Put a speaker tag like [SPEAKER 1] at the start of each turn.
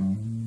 [SPEAKER 1] Mm-hmm.